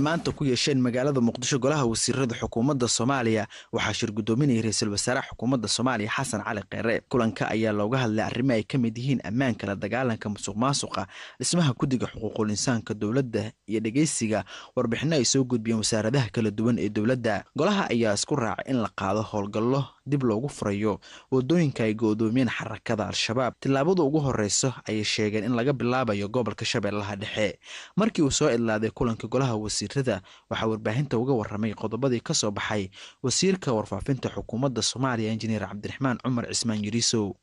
maanta ku yeesheen magaalada muqdisho golaha wasiirada xukuumadda soomaaliya waxaa shir guddoominayay ra'iisul wasaaraha xukuumadda soomaaliya xasan cali kheyre kulanka ayaa looga hadlay arrimo ay ka mid yihiin ammaanka la dagaalanka musuq maasuqa dhismaha guddiga xuquuqul insaanka dowladda iyo dhegeysiga warbixino ay soo gudbiyeen wasaaradaha kala duwan ee dowladda. Golaha ayaa isku raacay in la qaado howlgallo dib loogu furayo waddooyinka ay go-doomiyeen xarakada al-shabaab. Tillaabada ugu horeyso ayay sheegeen in laga bilaabayo gobolka shabeellaha dhexe. Markii uu soo idlaaday kulanka golaha wasiirada waxaa warbaahinta uga waramay qodobadii ka soo baxay wasiirka warfaafinta xukuumadda soomaaliya injineer cabdiraxmaan cumar cismaan yiriisow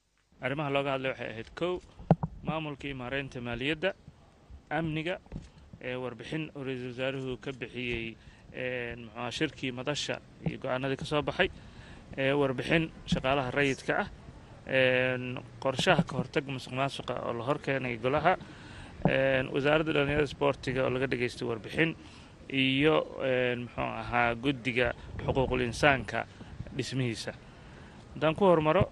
arrimaha looga hadlay waxay ahayd kow maamulkii maareynta maaliyadda amniga ee warbixin oo ra'iisul wasaaruhu ka bixiyey muxuuha shirkii madasha iyo go'aanadii ka soo baxay warbixin shaqaalaha rayidka ah qorshaha ka hortaga musuq maasuqa oo la horkeenay golaha wasaaradda dhalinyarada sboortiga oo laga dhageystay warbixin iyo muxuu ahaa guddiga xuquuqul insaanka dhismihiisa. Haddaan ku hormaro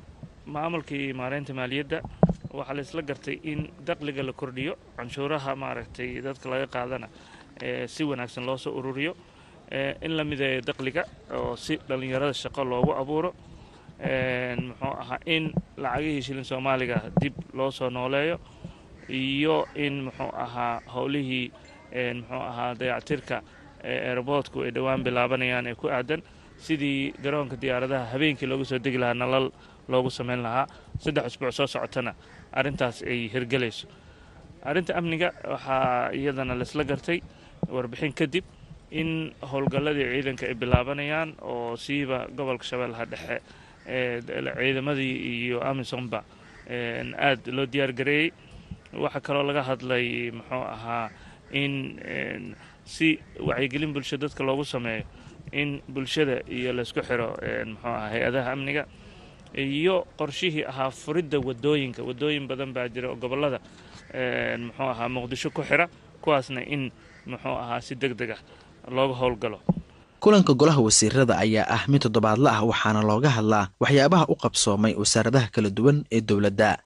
maamulkii maareynta maaliyadda waxaa la isla gartay in daqliga la kordhiyo canshuuraha maaragtay dadka laga qaadana si wanaagsan loo soo ururiyo in la mideeyo daqliga oo si dhallinyarada shaqo loogu abuuro muxuu ahaa in lacagihii shilin soomaaliga dib loo soo nooleeyo iyo in muxuu ahaa howlihii muxuu ahaa dayactirka eeraboodku ay dhowaan bilaabanayaan ee ku aadan sidii garoonka diyaaradaha habeenkii loogu soo degi lahaa nalal loogu samayn lahaa saddex usbuuc soo socotana arrintaas ay hirgelayso. Arrinta amniga waxaa iyadana laisla gartay warbixin kadib in howlgalladii ciidanka ay bilaabanayaan oo siiba gobolka shabeellaha dhexe ciidamadii iyo amisonba aad loo diyaar gareeyey. Waxaa kaloo laga hadlay muxuu ahaa in si wacyigelin bulsho dadka loogu sameeyo in bulshada iyo laysku xiro muxuu ahaa hay'adaha amniga iyo qorshihii ahaa furidda waddooyinka wadooyin badan baa jira oo gobollada muxuu ahaa muqdisho ku xira kuwaasna in muxuu ahaa si deg deg ah looga howlgalo. Kulanka golaha wasiirada ayaa ah mid toddobaadla ah waxaana looga hadlaa waxyaabaha u qabsoomay wasaaradaha kala duwan ee dowladda